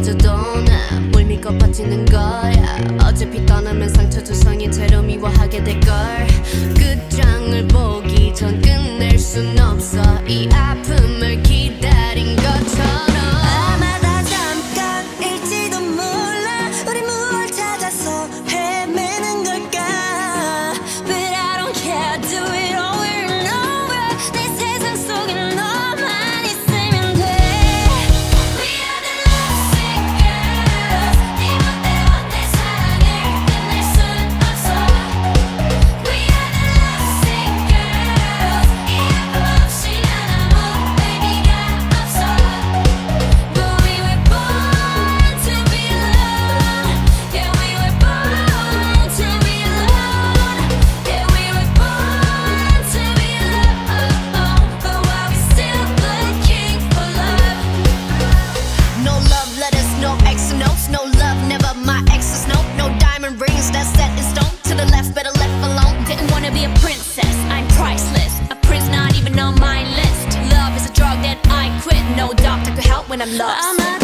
빠져도 나 울미껏 버티는 거야. 어차피 떠나면 상처 두성이 채로 미워하게 될걸. 끝장을 보기 전 끝낼 순 없어. 이 아픔을 when I'm lost. I'm